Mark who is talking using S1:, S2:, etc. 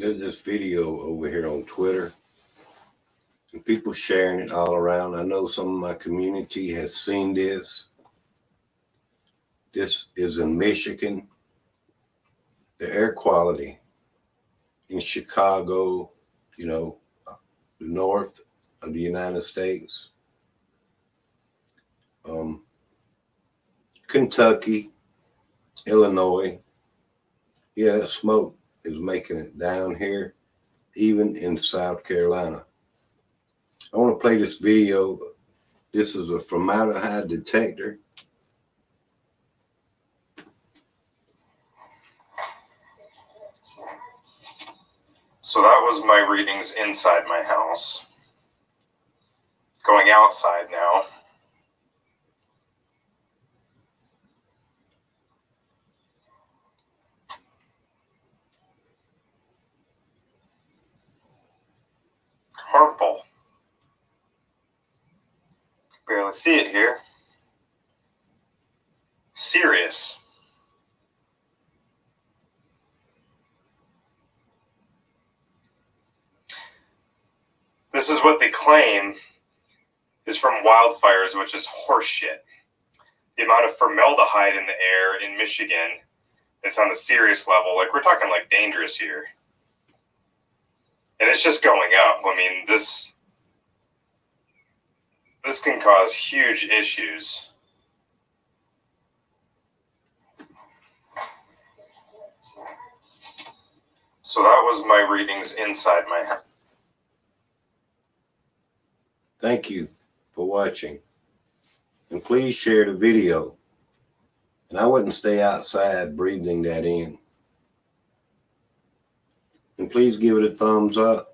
S1: there's this video over here on Twitter and people sharing it all around. I know some of my community has seen this. This is in Michigan. The air quality in Chicago, you know, the north of the United States, um, Kentucky, Illinois. Yeah, that smoke is making it down here, even in South Carolina. I want to play this video. This is a formaldehyde detector.
S2: So that was my readings inside my house. Going outside now. See it here. Serious. This is what they claim is from wildfires, which is horseshit. The amount of formaldehyde in the air in Michigan, it's on a serious level. Like we're talking like dangerous here. And it's just going up. I mean, this this can cause huge issues. So that was my readings inside my house.
S1: Thank you for watching. And please share the video. And I wouldn't stay outside breathing that in. And please give it a thumbs up